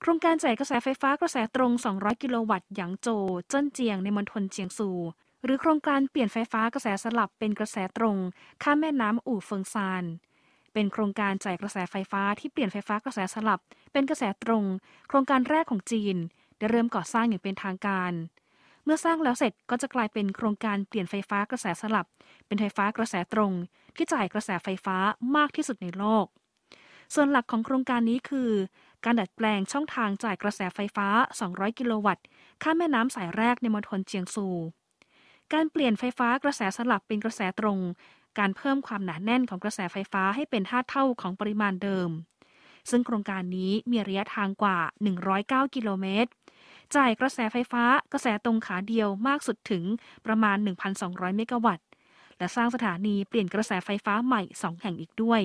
โครงการจ่ายกระแสไฟฟ้ากระแสตรง 200 กิโลวัตต์หยางโจเจิ้นเจียงในมณฑลเจียงซู หรือโครงการเปลี่ยนไฟฟ้ากระแสสลับเป็นกระแสตรง ข้ามแม่น้ำอู่เฟิงซาน เป็นโครงการจ่ายกระแสไฟฟ้าที่เปลี่ยนไฟฟ้ากระแสสลับ เป็นกระแสตรง โครงการแรกของจีน ได้เริ่มก่อสร้างอย่างเป็นทางการ เมื่อสร้างแล้วเสร็จก็จะกลายเป็นโครงการเปลี่ยนไฟฟ้ากระแสสลับ เป็นไฟฟ้ากระแสตรง ที่จ่ายกระแสไฟฟ้ามากที่สุดในโลก ส่วนหลักของโครงการนี้คือ การดัดแปลงช่องทางจ่ายกระแสไฟฟ้า 200 กิโลวัตต์ ข้ามแม่น้ำสายแรกในมณฑลเจียงซู การเปลี่ยนไฟฟ้ากระแสสลับเป็นกระแสตรง การเพิ่มความหนาแน่นของกระแสไฟฟ้าให้เป็น 5 เท่าของปริมาณเดิม ซึ่งโครงการนี้มีระยะทางกว่า 109 กิโลเมตร จ่ายกระแสไฟฟ้ากระแสตรงขาเดียวมากสุดถึงประมาณ 1,200 เมกะวัตต์ และสร้างสถานีเปลี่ยนกระแสไฟฟ้าใหม่ 2 แห่งอีกด้วย